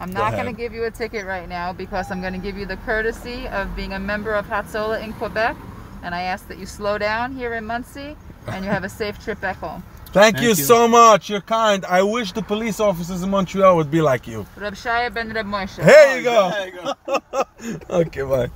I'm not going to give you a ticket right now because I'm going to give you the courtesy of being a member of Hatzola in Quebec. And I ask that you slow down here in Monsey and you have a safe trip back home. Thank, Thank you, you. so much. You're kind. I wish the police officers in Montreal would be like you. Ben Reb Moshe. Here. There you go. Okay, bye.